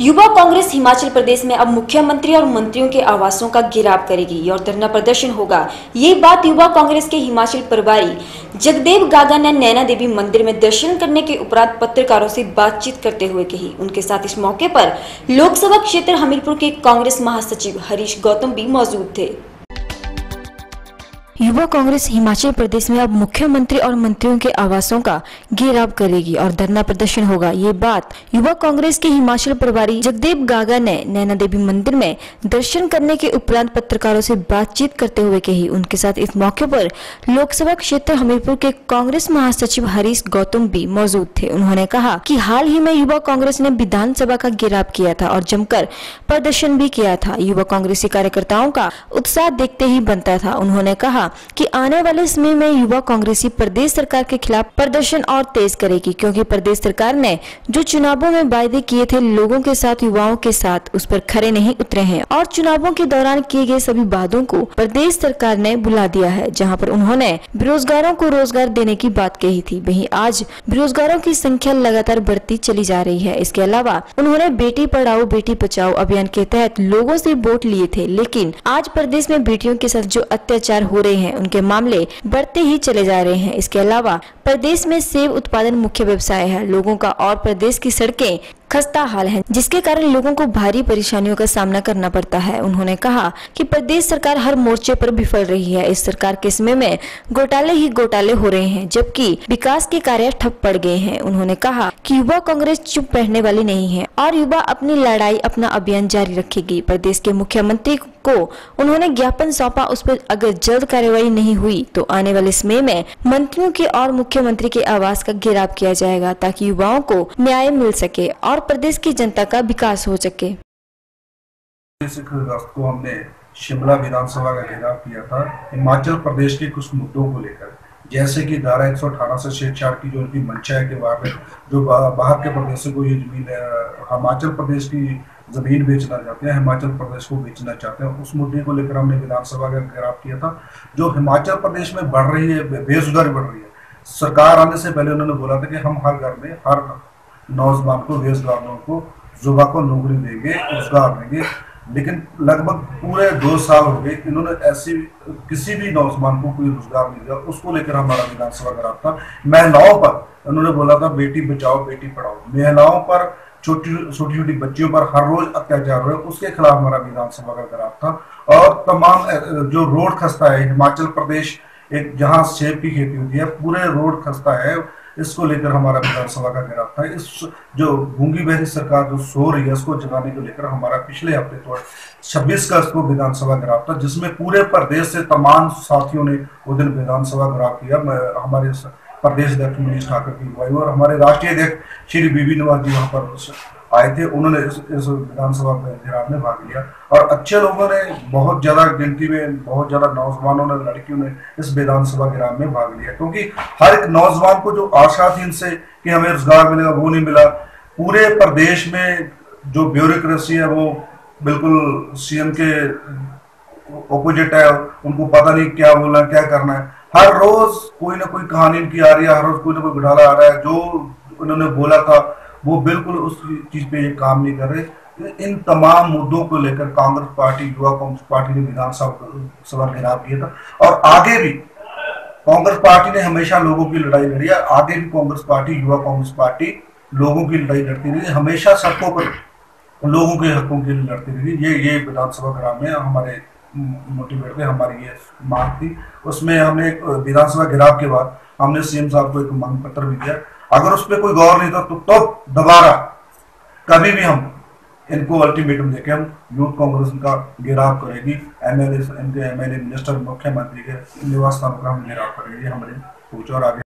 युवा कांग्रेस हिमाचल प्रदेश में अब मुख्यमंत्री और मंत्रियों के आवासों का घेराव करेगी और धरना प्रदर्शन होगा। ये बात युवा कांग्रेस के हिमाचल प्रभारी जगदेव गागा ने नैना देवी मंदिर में दर्शन करने के उपरांत पत्रकारों से बातचीत करते हुए कही। उनके साथ इस मौके पर लोकसभा क्षेत्र हमीरपुर के कांग्रेस महासचिव हरीश गौतम भी मौजूद थे। युवा कांग्रेस हिमाचल प्रदेश में अब मुख्यमंत्री और मंत्रियों के आवासों का घेराव करेगी और धरना प्रदर्शन होगा। ये बात युवा कांग्रेस के हिमाचल प्रभारी जगदेव गागा ने नैना देवी मंदिर में दर्शन करने के उपरांत पत्रकारों से बातचीत करते हुए कही। उनके साथ इस मौके पर लोकसभा क्षेत्र हमीरपुर के कांग्रेस महासचिव हरीश गौतम भी मौजूद थे। उन्होंने कहा की हाल ही में युवा कांग्रेस ने विधानसभा का घेराव किया था और जमकर प्रदर्शन भी किया था। युवा कांग्रेसी कार्यकर्ताओं का उत्साह देखते ही बनता था। उन्होंने कहा कि आने वाले समय में युवा कांग्रेसी प्रदेश सरकार के खिलाफ प्रदर्शन और तेज करेगी, क्योंकि प्रदेश सरकार ने जो चुनावों में वायदे किए थे, लोगों के साथ, युवाओं के साथ, उस पर खड़े नहीं उतरे हैं। और चुनावों के दौरान किए गए सभी वादों को प्रदेश सरकार ने बुला दिया है, जहाँ पर उन्होंने बेरोजगारों को रोज़गार देने की बात कही थी। वही आज बेरोजगारों की संख्या लगातार बढ़ती चली जा रही है। इसके अलावा उन्होंने बेटी पढ़ाओ, बेटी बचाओ अभियान के तहत लोगों से वोट लिए थे, लेकिन आज प्रदेश में बेटियों के साथ जो अत्याचार हो रहे हैं उनके मामले बढ़ते ही चले जा रहे हैं। इसके अलावा प्रदेश में सेब उत्पादन मुख्य व्यवसाय है। लोगों का और प्रदेश की सड़कें खस्ता हाल है, जिसके कारण लोगों को भारी परेशानियों का सामना करना पड़ता है। उन्होंने कहा कि प्रदेश सरकार हर मोर्चे पर विफल रही है। इस सरकार के समय में घोटाले ही घोटाले हो रहे हैं, जबकि विकास के कार्य ठप पड़ गए हैं। उन्होंने कहा कि युवा कांग्रेस चुप रहने वाली नहीं है और युवा अपनी लड़ाई, अपना अभियान जारी रखेगी। प्रदेश के मुख्यमंत्री को उन्होंने ज्ञापन सौंपा, उस पर अगर जल्द कार्यवाही नहीं हुई तो आने वाले समय में मंत्रियों के और मुख्यमंत्री के आवास का घेराव किया जाएगा, ताकि युवाओं को न्याय मिल सके और प्रदेश की जनता का विकास हो सके। को हमने शिमला विधानसभा का घेराव किया था, हिमाचल प्रदेश के कुछ मुद्दों को लेकर, जैसे कि धारा एक से छेड़छाड़ की जो उनकी मंशा है के बारे जो बाहर के प्रदेशों को ये ज़मीन हिमाचल प्रदेश की ज़मीन बेचना चाहते हैं, हिमाचल प्रदेश को बेचना चाहते हैं, उस मुद्दे को लेकर हमने विधानसभा का घेराव किया था, जो हिमाचल प्रदेश में बढ़ रही है बेरोजगारी बढ़ रही है। सरकार आने से पहले उन्होंने बोला था कि हम हर घर में, हर नौजवान को बेरोजगारों को युवा को नौकरी देंगे, रोज़गार देंगे। लेकिन लगभग पूरे दो साल हो गए, इन्होंने ऐसी, किसी भी नौजवान को कोई रोज़गार नहीं दिया। उसको लेकर हमारा विधानसभा का था महिलाओं पर उन्होंने बोला था, बेटी बचाओ, बेटी पढ़ाओ। महिलाओं पर, छोटी छोटी छोटी बच्चियों पर हर रोज अत्याचार हुए, उसके खिलाफ हमारा विधानसभा का करार था और तमाम, जो रोड खस्ता है, हिमाचल प्रदेश एक जहाँ सेब की खेती होती है, पूरे रोड खस्ता है, इसको लेकर हमारा विधानसभा का घेराव था। इस जो गूँगी बहरी सरकार जो सो रही है, उसको जगाने को लेकर हमारा पिछले हफ़्ते तो छब्बीस अगस्त को विधानसभा घेराव था, जिसमें पूरे प्रदेश से तमाम साथियों ने वो दिन विधानसभा घेराव किया। हमारे प्रदेश अध्यक्ष मनीष ठाकर की अगुवाई और हमारे राष्ट्रीय अध्यक्ष श्री बीबी नवाज़ जी वहाँ पर आए थे उन्होंने इस, इस विधानसभा घेराव में भाग लिया। और अच्छे लोगों ने बहुत ज़्यादा गिनती में बहुत ज़्यादा नौजवानों ने लड़कियों ने इस विधानसभा घेराव में भाग लिया। क्योंकि हर एक नौजवान को जो आशा थी इनसे कि हमें रोज़गार मिलेगा वो नहीं मिला। पूरे प्रदेश में जो ब्यूरोक्रेसी है वो बिल्कुल सीएम के ओपोजिट है। उनको पता नहीं क्या बोलना क्या करना है। हर रोज कोई ना कोई कहानी इनकी आ रही है हर रोज कोई ना कोई घोटाला आ रहा है। जो उन्होंने बोला था वो बिल्कुल उस चीज़ पे ये काम नहीं कर रहे। इन तमाम मुद्दों को लेकर कांग्रेस पार्टी, युवा कांग्रेस पार्टी ने विधानसभा घेराव किया था। और आगे भी कांग्रेस पार्टी ने हमेशा लोगों की लड़ाई लड़ी है। आगे भी कांग्रेस पार्टी, युवा कांग्रेस पार्टी लोगों की लड़ाई लड़ती रही हमेशा सड़कों पर लोगों के हकों के लिए लड़ती रही। ये ये विधानसभा घेराव में हमारे मोटिवेट थे हमारी ये मांग थी। उसमें हमने विधानसभा घेराव के बाद हमने सीएम साहब को एक मांग पत्र भी दिया। अगर उस पर कोई गौर नहीं था तो तब दोबारा कभी भी हम इनको अल्टीमेटम देके हम यूथ कांग्रेस का गिराव करेगी। एमएलए एमएलए मिनिस्टर मुख्यमंत्री के निवास स्थान पर हम गिराव करेंगे हमारे फ्यूचर आगे